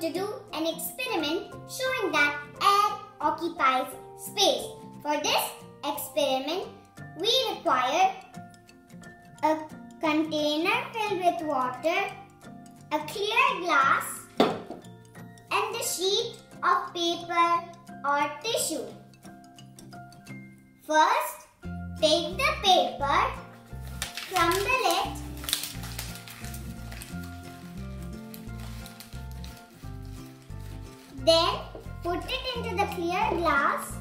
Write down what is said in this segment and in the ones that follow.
to do an experiment showing that air occupies space. For this experiment, we require a container filled with water, a clear glass and a sheet of paper or tissue. First, take the paper, crumble it Then put it into the clear glass.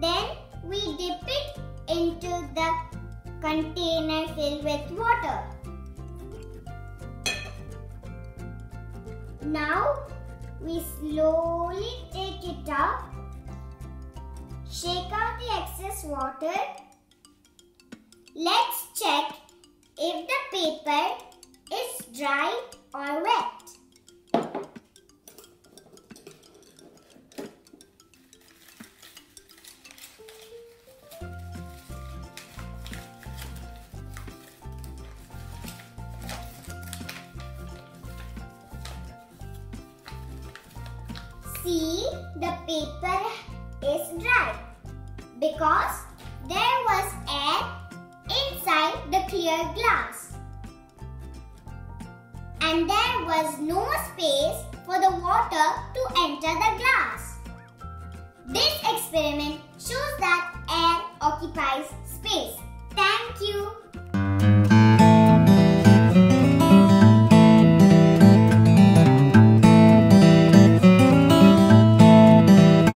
Then we dip it into the container filled with water. Now we slowly take it out Shake out the excess water. Let's check if the paper is dry or wet. See, the paper is dry because there was air inside the clear glass and there was no space for the water to enter the glass. This experiment shows that air occupies space. Thank you.